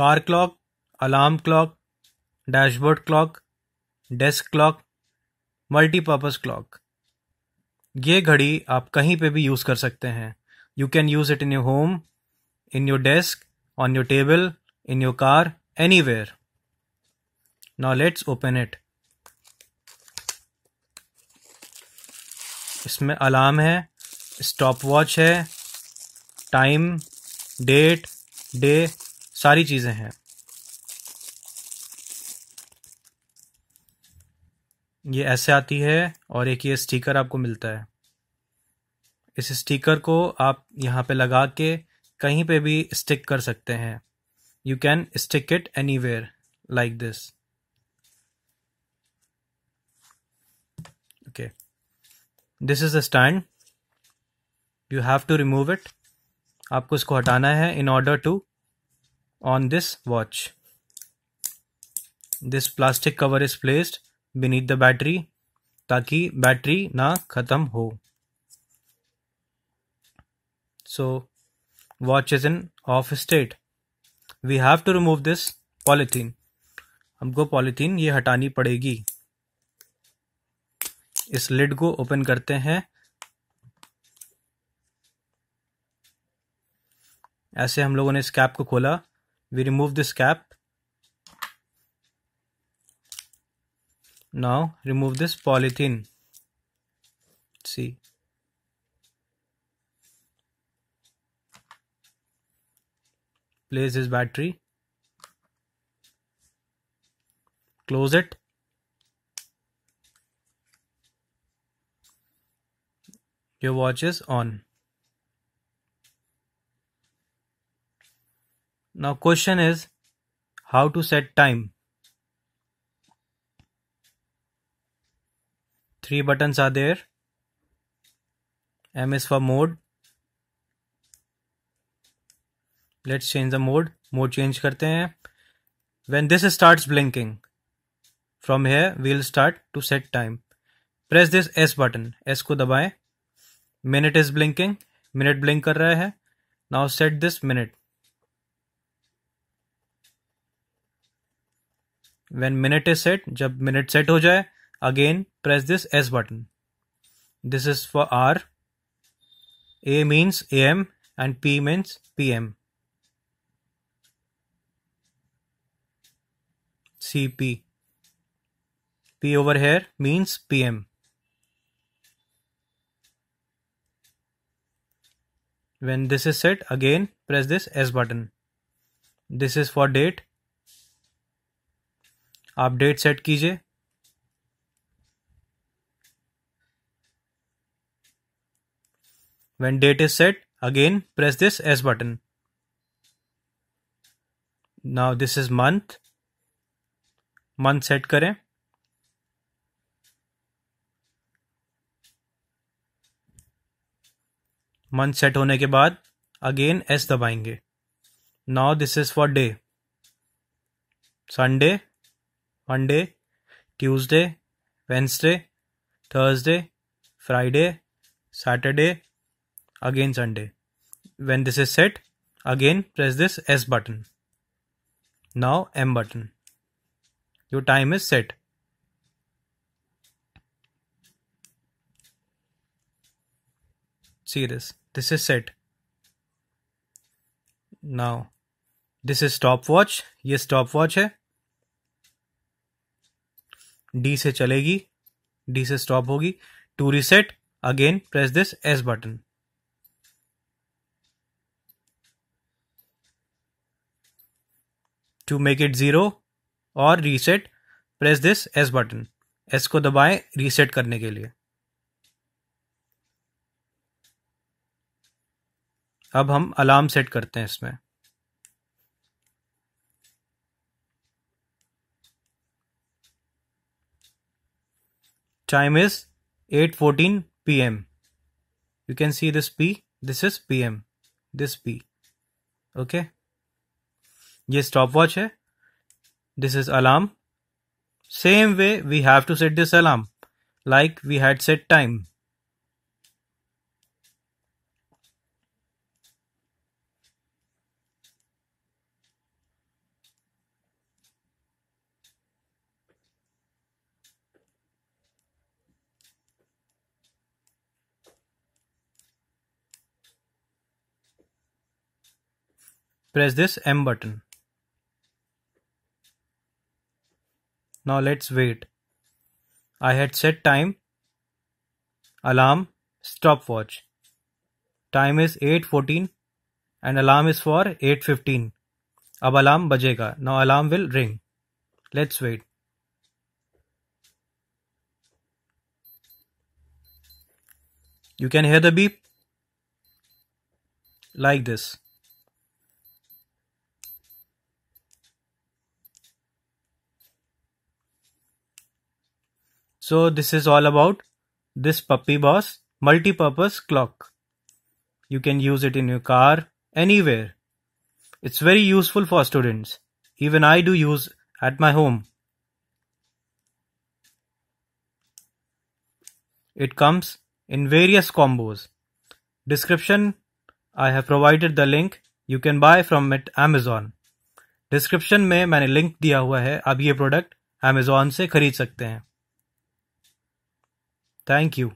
Car clock, alarm clock, dashboard clock, desk clock multipurpose clock. ये घड़ी आप कहीं पे भी यूज़ कर सकते हैं। You can use it in your home in your desk on your table in your car anywhere now let's open it इसमें अलार्म है स्टॉप वॉच है टाइम डेट डे सारी चीज़ें हैं। ये ऐसे आती है और एक ये स्टिकर आपको मिलता है। इस स्टिकर को आप यहाँ पे लगा के कहीं पे भी स्टिक कर सकते हैं। You can stick it anywhere like this okay this is the stand you have to remove it आपको इसको हटाना है in order to on this watch. This plastic cover is placed beneath the battery ताकि battery ना खत्म हो so watch is in off state we have to remove this polythene हमको polythene ये हटानी पड़ेगी इस लिड को ओपन करते हैं ऐसे हम लोगों ने इस कैप को खोला we remove this cap. Now remove this polythene. See. Place this battery. Close it. Your watch is on Now question is how to set time. Three buttons are there. M is for mode. Let's change the mode. Mode change करते हैं. When this starts blinking, from here we'll start to set time. Press this S button. S को दबाएँ. Minute is blinking. Minute blink कर रहा है. Now set this minute. When minute is set जब minute set हो जाए again press this S button this is for R A means A M and P means P M see P P over here means P M when this is set again press this S button this is for date आप date set कीजिए। When date is set again press this S button now this is month month set करें। Month set होने के बाद again S दबाएँगे। Now this is for day Sunday Monday, Tuesday, Wednesday, Thursday, Friday, Saturday, again Sunday. When this is set, again press this S button. Now M button. Your time is set. See this. This is set. Now this is stopwatch. ये stopwatch है D से चलेगी D से stop होगी। To reset again press this S button to make it zero और reset press this S button S को दबाएँ reset करने के लिए। अब हम अलार्म सेट करते हैं इसमें। Time is 8:14 p.m. You can see this P. This is p.m. This P. Okay. ये stopwatch है. This is alarm. Same way we have to set this alarm like we had set time. Press this M button. Now let's wait. I had set time, alarm, stopwatch. Time is 8.14 and alarm is for 8.15. Ab alarm bajega. Now alarm will ring. Let's wait. You can hear the beep like this. So this is all about this Puppy Boss multi-purpose clock. You can use it in your car, anywhere. It's very useful for students. Even I do use at my home. It comes in various combos. Description I have provided the link. You can buy from it Amazon. Description में मैंने link दिया हुआ है आप ये product Amazon से खरीद सकते हैं थैंक यू